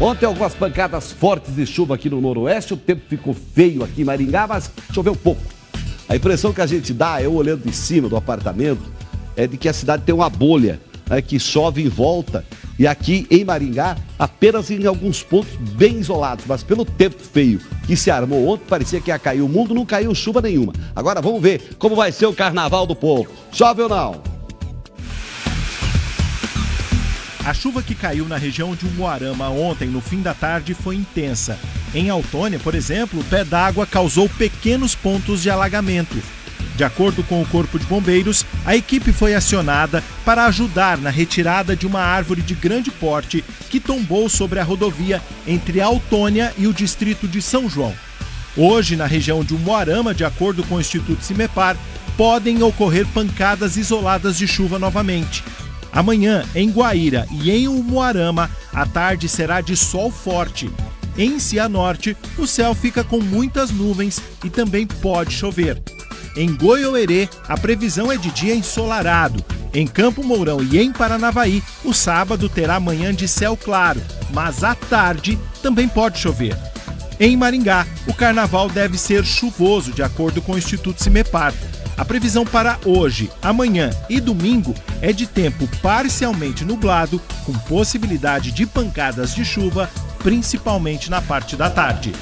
Ontem algumas pancadas fortes de chuva aqui no noroeste, o tempo ficou feio aqui em Maringá, mas choveu pouco. A impressão que a gente dá, eu olhando de cima do apartamento, é de que a cidade tem uma bolha, né, que chove em volta. E aqui em Maringá, apenas em alguns pontos bem isolados, mas pelo tempo feio que se armou ontem, parecia que ia cair o mundo, não caiu chuva nenhuma. Agora vamos ver como vai ser o carnaval do povo. Chove ou não? A chuva que caiu na região de Umuarama ontem, no fim da tarde, foi intensa. Em Autônia, por exemplo, o pé d'água causou pequenos pontos de alagamento. De acordo com o Corpo de Bombeiros, a equipe foi acionada para ajudar na retirada de uma árvore de grande porte que tombou sobre a rodovia entre Autônia e o distrito de São João. Hoje, na região de Umuarama, de acordo com o Instituto Cimepar, podem ocorrer pancadas isoladas de chuva novamente. Amanhã, em Guaíra e em Umuarama, a tarde será de sol forte. Em Cianorte, o céu fica com muitas nuvens e também pode chover. Em Goiôerê, a previsão é de dia ensolarado. Em Campo Mourão e em Paranavaí, o sábado terá manhã de céu claro, mas à tarde também pode chover. Em Maringá, o carnaval deve ser chuvoso, de acordo com o Instituto Cimepar. A previsão para hoje, amanhã e domingo é de tempo parcialmente nublado, com possibilidade de pancadas de chuva, principalmente na parte da tarde.